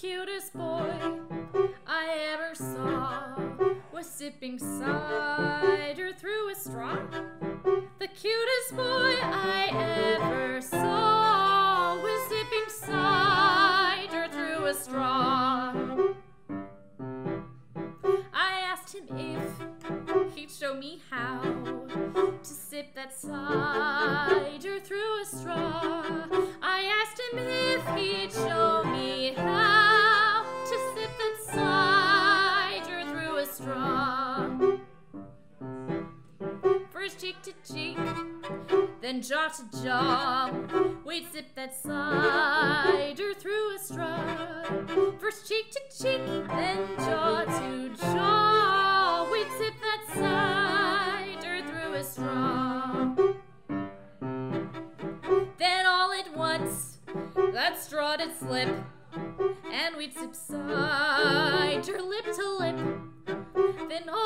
cutest boy I ever saw was sipping cider through a straw. The cutest boy I ever saw was sipping cider through a straw. I asked him if he'd show me how to sip that cider through a straw. To cheek, then jaw to jaw. We'd sip that cider through a straw. First cheek to cheek, then jaw to jaw. We'd sip that cider through a straw. Then all at once, that straw did slip, and we'd sip cider lip to lip. Then all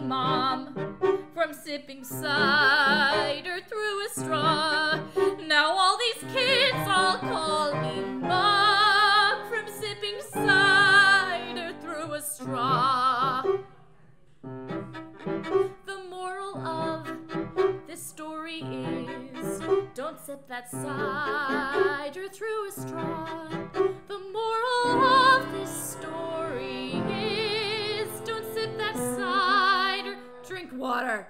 mom from sipping cider through a straw. Now all these kids all call me mom from sipping cider through a straw. The moral of this story is don't sip that cider through a straw. water.